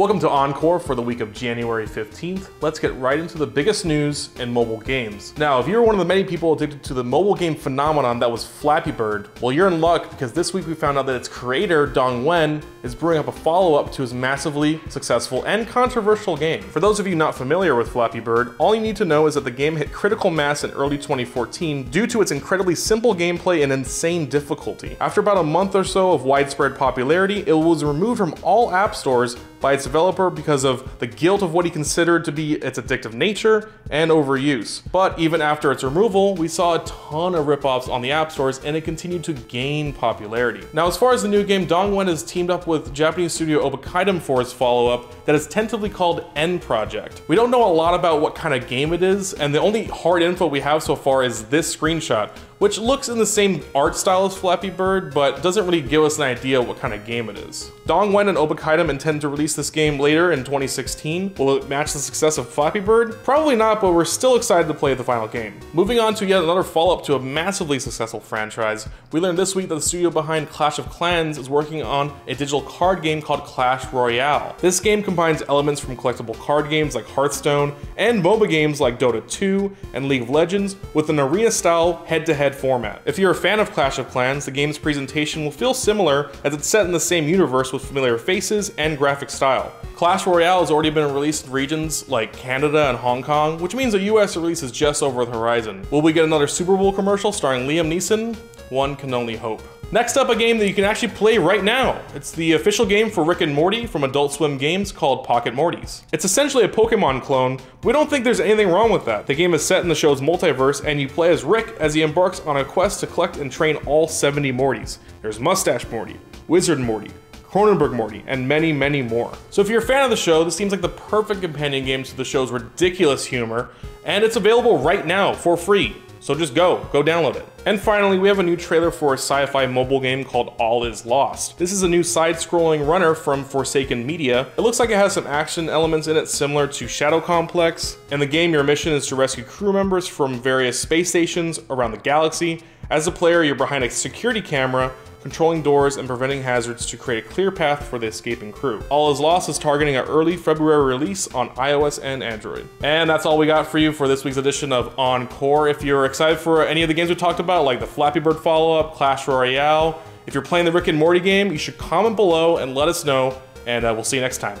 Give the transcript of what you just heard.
Welcome to OnCore for the week of January 15th. Let's get right into the biggest news in mobile games. Now, if you're one of the many people addicted to the mobile game phenomenon that was Flappy Bird, well, you're in luck because this week we found out that its creator, Dong Nguyen, is brewing up a follow-up to his massively successful and controversial game. For those of you not familiar with Flappy Bird, all you need to know is that the game hit critical mass in early 2014 due to its incredibly simple gameplay and insane difficulty. After about a month or so of widespread popularity, it was removed from all app stores by its developer because of the guilt of what he considered to be its addictive nature and overuse. But even after its removal, we saw a ton of ripoffs on the app stores and it continued to gain popularity. Now, as far as the new game, Dong Nguyen has teamed up with Japanese studio Obekaitem for its follow-up that is tentatively called N Project. We don't know a lot about what kind of game it is, and the only hard info we have so far is this screenshot, which looks in the same art style as Flappy Bird, but doesn't really give us an idea what kind of game it is. Dong Nguyen and Obekaitem intend to release this game later in 2016. Will it match the success of Flappy Bird? Probably not, but we're still excited to play the final game. Moving on to yet another follow-up to a massively successful franchise, we learned this week that the studio behind Clash of Clans is working on a digital card game called Clash Royale. This game combines elements from collectible card games like Hearthstone and MOBA games like Dota 2 and League of Legends with an arena-style head-to-head format. If you're a fan of Clash of Clans, the game's presentation will feel similar as it's set in the same universe with familiar faces and graphic style. Clash Royale has already been released in regions like Canada and Hong Kong, which means a US release is just over the horizon. Will we get another Super Bowl commercial starring Liam Neeson? One can only hope. Next up, a game that you can actually play right now. It's the official game for Rick and Morty from Adult Swim Games called Pocket Mortys. It's essentially a Pokemon clone. We don't think there's anything wrong with that. The game is set in the show's multiverse, and you play as Rick as he embarks on a quest to collect and train all 70 Mortys. There's Mustache Morty, Wizard Morty, Cronenberg Morty, and many, many more. So if you're a fan of the show, this seems like the perfect companion game to the show's ridiculous humor, and it's available right now for free. So just go, go download it. And finally, we have a new trailer for a sci-fi mobile game called All Is Lost. This is a new side-scrolling runner from Forsaken Media. It looks like it has some action elements in it similar to Shadow Complex. In the game, your mission is to rescue crew members from various space stations around the galaxy. As a player, you're behind a security camera controlling doors, and preventing hazards to create a clear path for the escaping crew. All Is Lost is targeting an early February release on iOS and Android. And that's all we got for you for this week's edition of OnCore. If you're excited for any of the games we talked about, like the Flappy Bird follow-up, Clash Royale, if you're playing the Rick and Morty game, you should comment below and let us know, and uh, we'll see you next time.